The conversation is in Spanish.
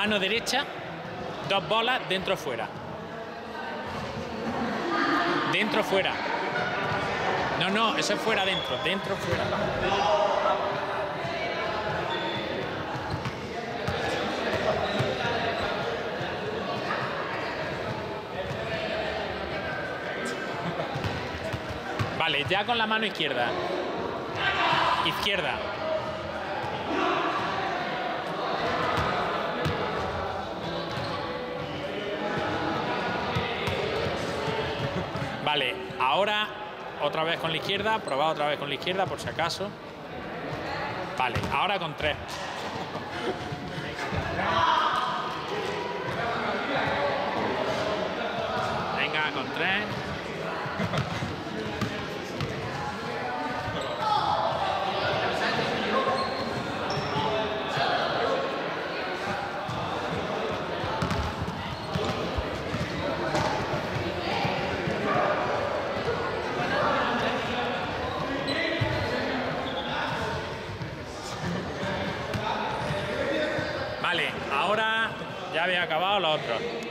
Mano derecha, dos bolas, dentro fuera. Dentro fuera. No, no, eso es fuera dentro, dentro fuera. Vale, ya con la mano izquierda. Izquierda. Vale, ahora otra vez con la izquierda, probad otra vez con la izquierda por si acaso. Vale, ahora con tres. Venga, con tres. Vale, ahora ya había acabado lo otro.